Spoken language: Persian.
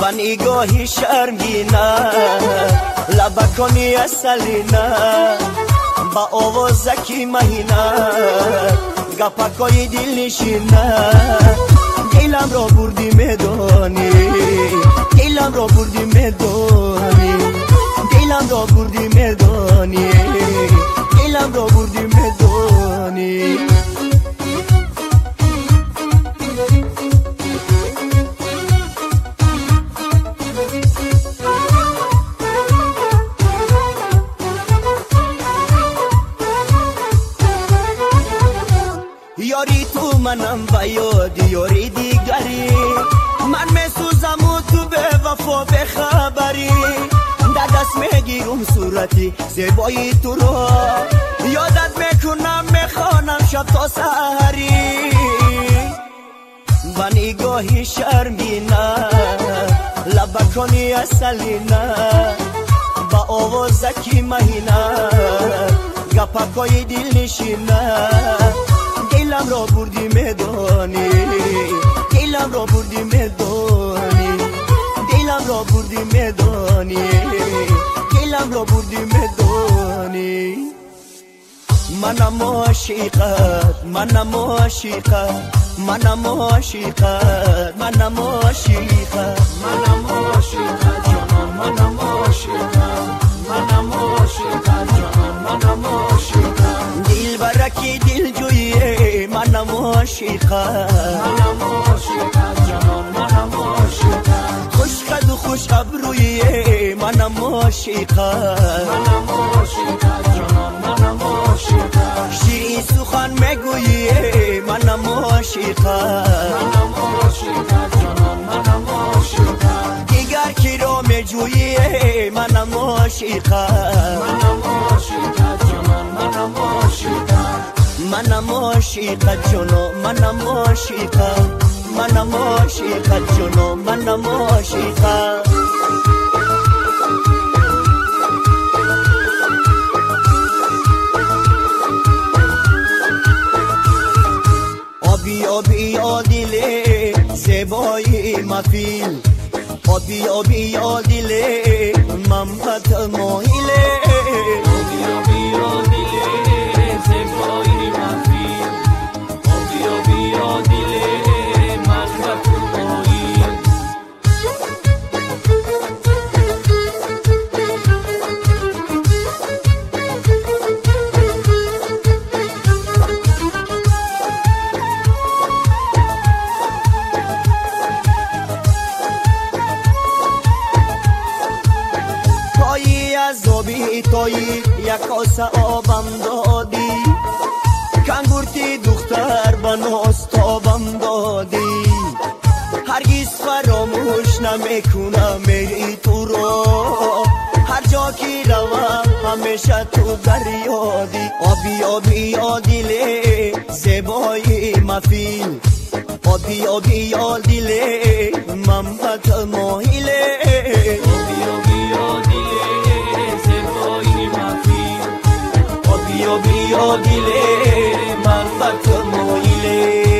با نگاهی شرمگینه لبکانی اصلینه با آوازکی مهینه. گپکای دل نشینه. دلم را بردی میدانی. دلم را بردی میدانی. دلم را بردی میدانی. منم و یاد یاری دیگری. من میسوزم و تو به وفا خبری. در دست می‌گیرم صورتی زیبایی تو رو یادت می‌کنم می‌خوانم شب تا سهری و نگاهی شرمینه لبکانی اصلینه با آوازکی مهینه. گپکای دل نشینه دلم را بردی میدانی دلم را بردی میدانی دلم را بردی میدانی دلم را بردی میدانی منم عاشقت منم عاشقت منم عاشقت منم عاشقت. منم عاشقت جانان منم عاشقت. منم عاشقت جانان منم عاشقت. دل برکی دل جویه منم عاشقت منم عاشقت جانان منم عاشقت خوش قد و خوش ابرویه منم عاشقت منم عاشقت جانان منم عاشقت شیرین سخن می‌گویی منم عاشقت منم عاشقت جانان منم عاشقت دیگر کی را میجویی منم عاشقت عاشقت منم عاشقت جانو منم عاشقت منم عاشقت جانو منم عاشقت آبی آبی آدیله زیبایی مفیل آبی آبی آدیله محمد ماهیله کاسه آبم دادی. کنگورتی دختر بناس تابم دادی. هرگیز فراموش نمی‌کنم میری تو رو هر جا که روم همیشه تو در یادی آبی آبی آدیله زیبایی مفیل آبی آبی آدیله محمد بیادیله من فکر مویله